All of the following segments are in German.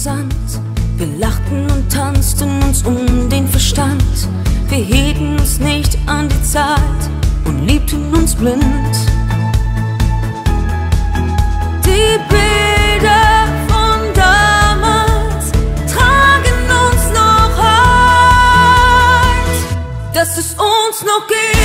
Sand. Wir lachten und tanzten uns um den Verstand. Wir hielten uns nicht an die Zeit und liebten uns blind. Die Bilder von damals tragen uns noch ein, dass es uns noch geht.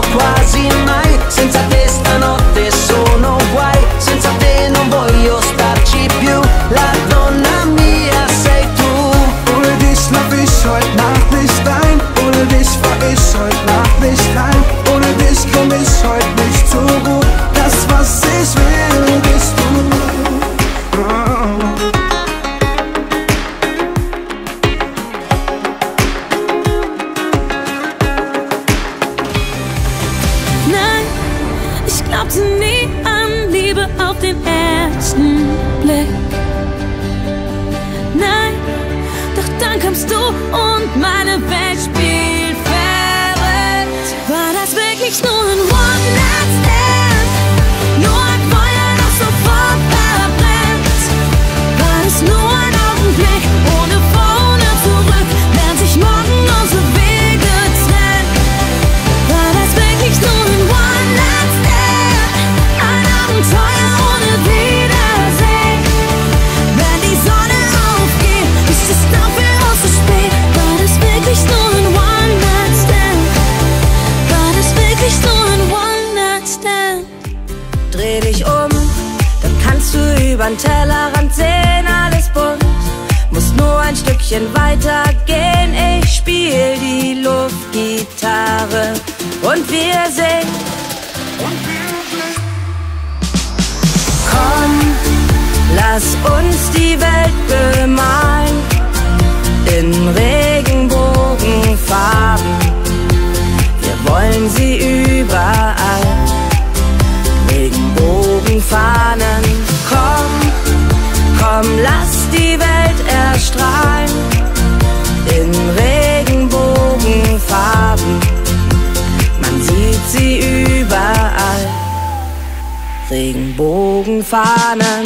quasi mai senza te Liebe auf den ersten Blick. Nein, doch dann kommst du und meine Welt spielt. Stückchen weiter gehen. Ich spiel die Luftgitarre und wir singen. Komm, lass uns die Welt bemalen in Regenbogenfarben. Wir wollen sie überall. Regenbogenfahnen, komm, komm, lass die Welt erstrahlen. Regenbogenfahnen.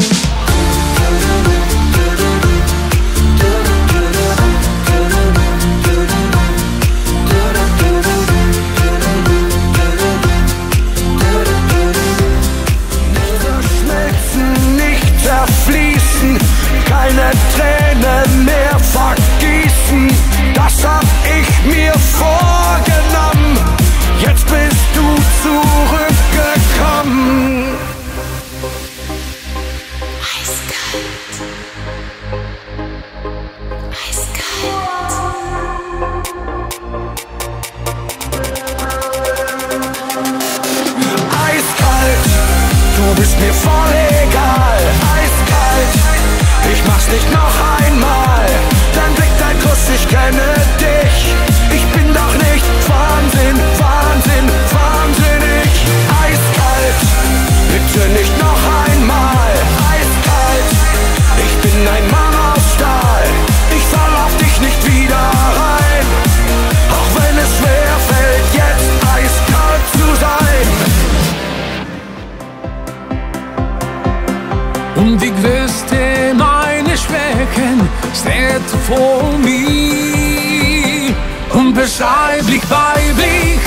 liste meine Schwächen, steht vor mir. Unbeschreiblich weiblich,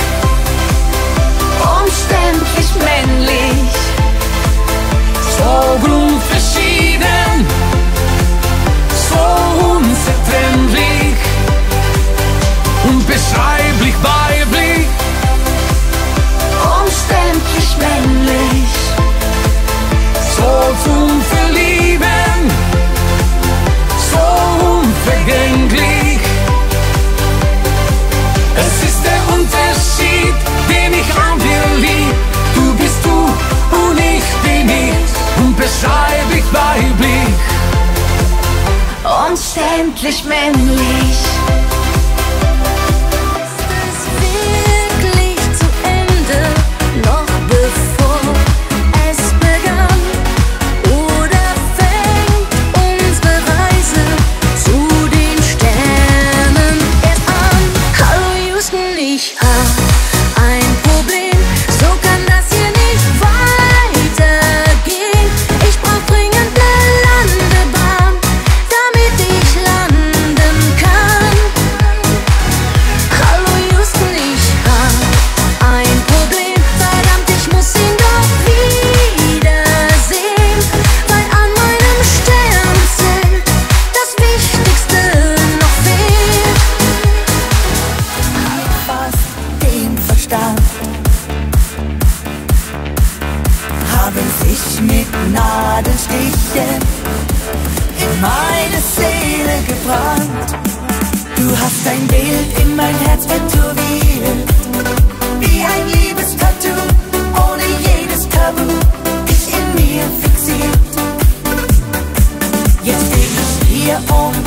umständlich männlich, so grundverschieden, so unzertrennlich. Unbeschreiblich weiblich, umständlich männlich so zu verlieben, so unvergänglich. Es ist der Unterschied, den ich an dir lieb. Du bist du und ich bin ich, unbeschreiblich weiblich, unständlich männlich. up. ich mit Nadelstichen in meine Seele gebrannt. Du hast dein Bild in mein Herz tätowiert, wie ein liebes Tattoo, ohne jedes Tabu, dich in mir fixiert. Jetzt bin ich hier, um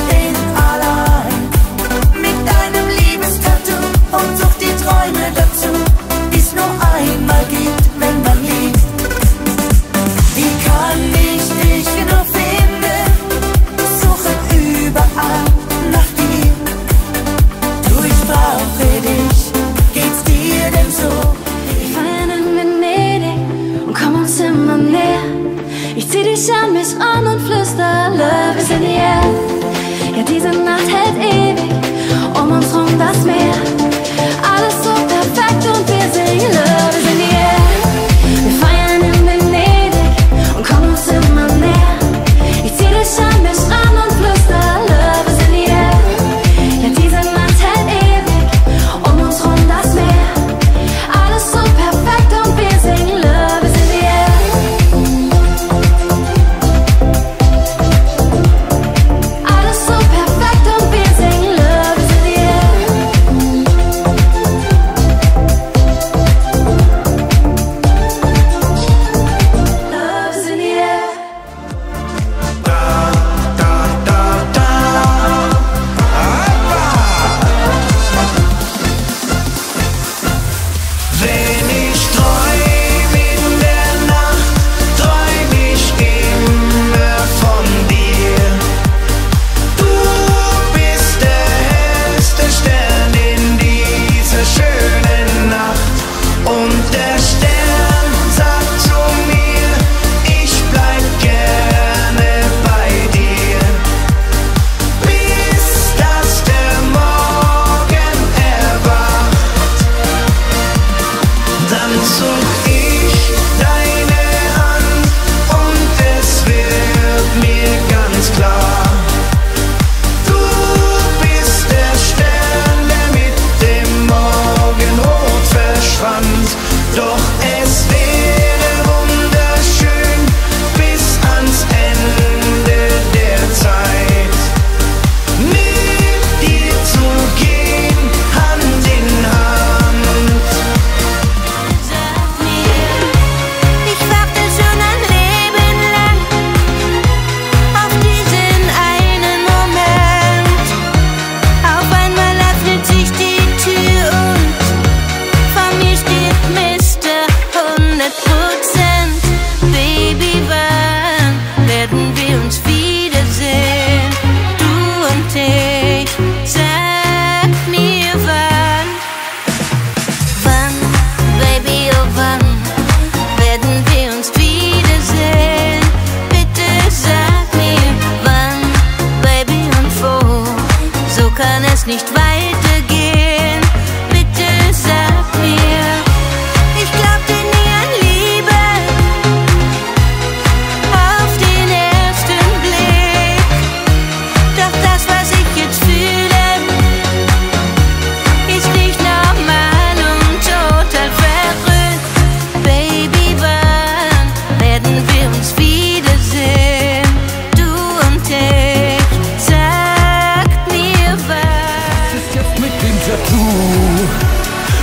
es nicht weiter.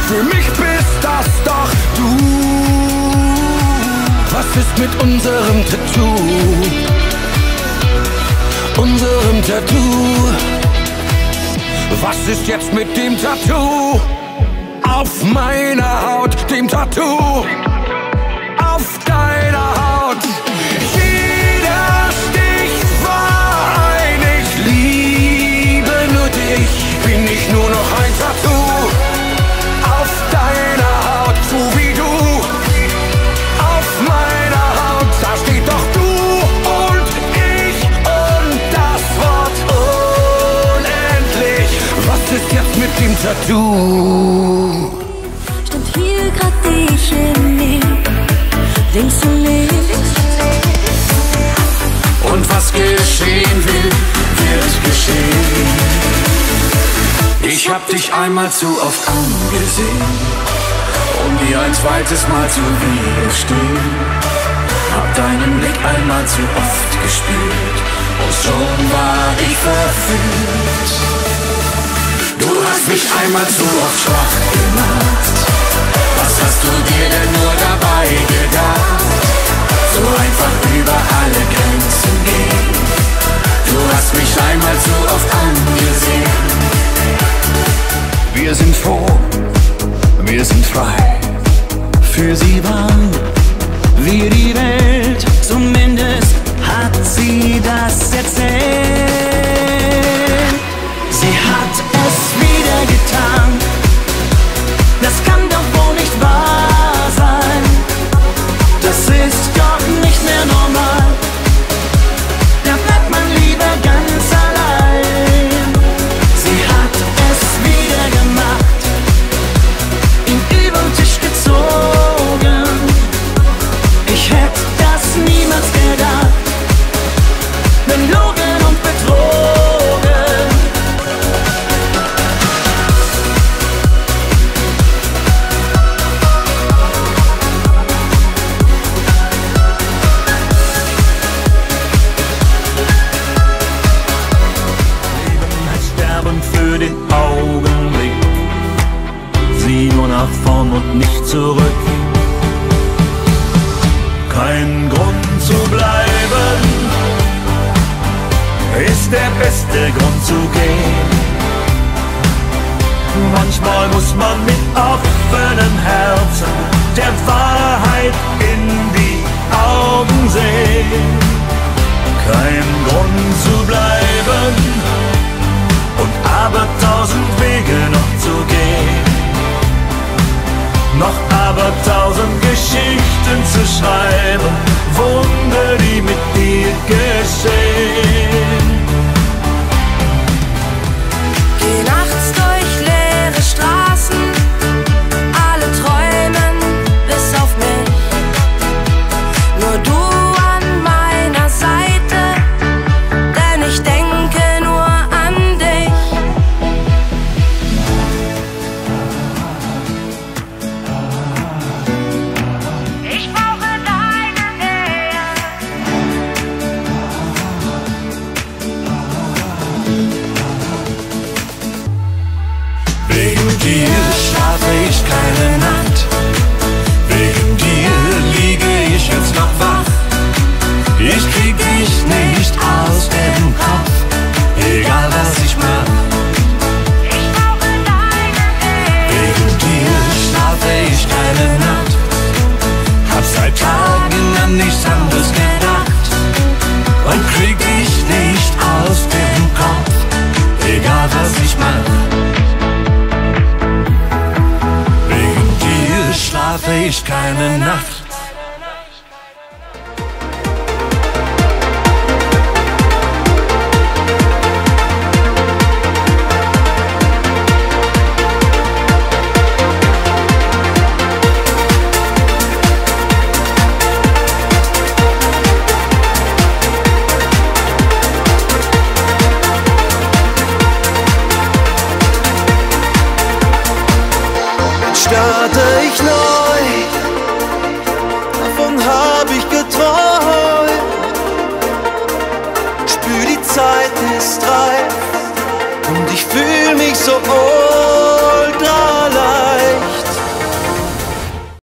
Für mich bist das doch du. Was ist mit unserem Tattoo? Unserem Tattoo. Was ist jetzt mit dem Tattoo? Auf meiner Haut, dem Tattoo. Auf deiner Haut. Jeder Stich war ein Ich liebe nur dich. Bin ich nur noch ein Tattoo. Tattoo? Stand hier grad die Chemie, links und links. Und was geschehen will, wird geschehen. Ich hab dich einmal zu oft angesehen, um dir ein zweites Mal zu widerstehen. Hab deinen Blick einmal zu oft gespielt und schon war ich verführt. Mich einmal zu oft schwach gemacht. Was hast du dir denn nur dabei gedacht? So einfach über alle Grenzen gehen. Du hast mich einmal zu oft angesehen. Wir sind froh, wir sind frei. Für sie waren wir die Welt, zumindest hat sie das erzählt.